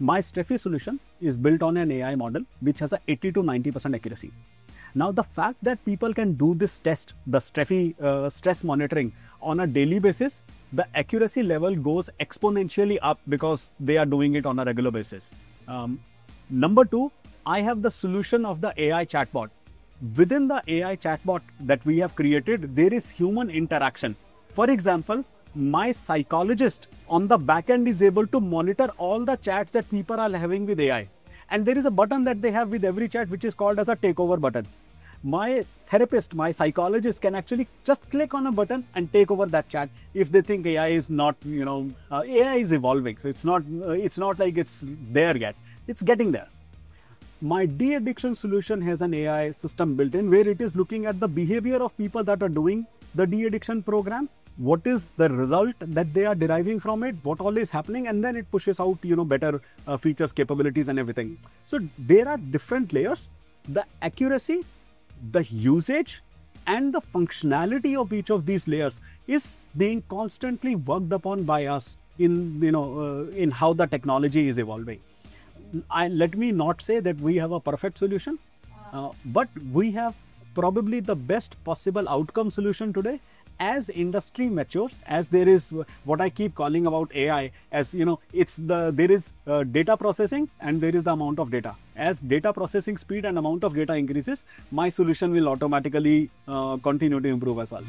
my Streffie solution is built on an AI model which has a 80 to 90% accuracy. Now, the fact that people can do this test, the Streffie uh, stress monitoring on a daily basis, the accuracy level goes exponentially up because they are doing it on a regular basis. Um, number two, I have the solution of the AI chatbot. Within the AI chatbot that we have created, there is human interaction. For example, my psychologist on the back end is able to monitor all the chats that people are having with AI. And there is a button that they have with every chat which is called as a takeover button. My therapist, my psychologist can actually just click on a button and take over that chat if they think AI is not, you know, uh, AI is evolving. So it's not, uh, it's not like it's there yet. It's getting there. My de-addiction solution has an AI system built in where it is looking at the behavior of people that are doing the de-addiction program what is the result that they are deriving from it what all is happening and then it pushes out you know better uh, features capabilities and everything. So there are different layers the accuracy the usage and the functionality of each of these layers is being constantly worked upon by us in you know uh, in how the technology is evolving. I, let me not say that we have a perfect solution uh, but we have probably the best possible outcome solution today as industry matures as there is what i keep calling about ai as you know it's the there is uh, data processing and there is the amount of data. As data processing speed and amount of data increases my solution will automatically uh, continue to improve as well